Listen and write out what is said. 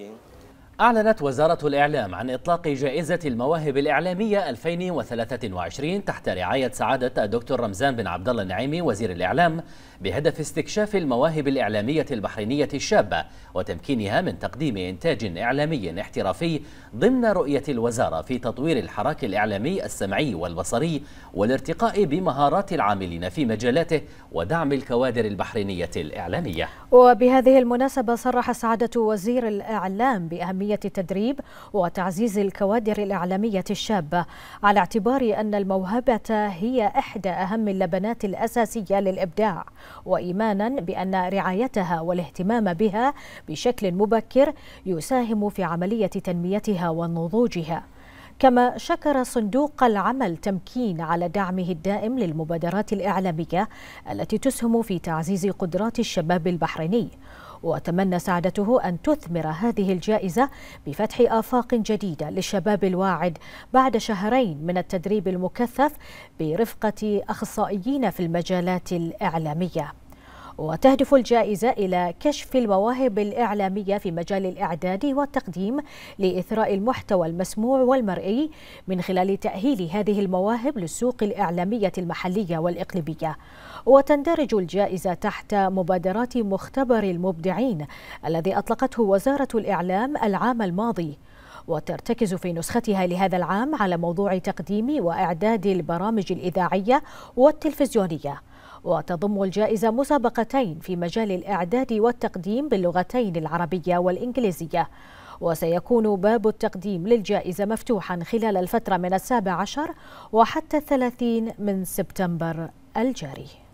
King. أعلنت وزارة الإعلام عن إطلاق جائزة المواهب الإعلامية 2023 تحت رعاية سعادة الدكتور رمزان بن عبد الله النعيمي وزير الإعلام بهدف استكشاف المواهب الإعلامية البحرينية الشابة وتمكينها من تقديم إنتاج إعلامي احترافي ضمن رؤية الوزارة في تطوير الحراك الإعلامي السمعي والبصري والارتقاء بمهارات العاملين في مجالاته ودعم الكوادر البحرينية الإعلامية. وبهذه المناسبة صرح سعادة وزير الإعلام بأهمية التدريب وتعزيز الكوادر الإعلامية الشابة على اعتبار أن الموهبة هي إحدى أهم اللبنات الأساسية للإبداع وإيمانا بأن رعايتها والاهتمام بها بشكل مبكر يساهم في عملية تنميتها ونضوجها. كما شكر صندوق العمل تمكين على دعمه الدائم للمبادرات الإعلامية التي تسهم في تعزيز قدرات الشباب البحريني. وتمنى سعادته أن تثمر هذه الجائزة بفتح آفاق جديدة للشباب الواعد بعد شهرين من التدريب المكثف برفقة أخصائيين في المجالات الإعلامية. وتهدف الجائزة إلى كشف المواهب الإعلامية في مجال الإعداد والتقديم لإثراء المحتوى المسموع والمرئي من خلال تأهيل هذه المواهب للسوق الإعلامية المحلية والإقليمية. وتندرج الجائزة تحت مبادرات مختبر المبدعين الذي أطلقته وزارة الإعلام العام الماضي. وترتكز في نسختها لهذا العام على موضوع تقديم وإعداد البرامج الإذاعية والتلفزيونية. وتضم الجائزة مسابقتين في مجال الإعداد والتقديم باللغتين العربية والإنجليزية. وسيكون باب التقديم للجائزة مفتوحا خلال الفترة من السابع عشر وحتى الثلاثين من سبتمبر الجاري.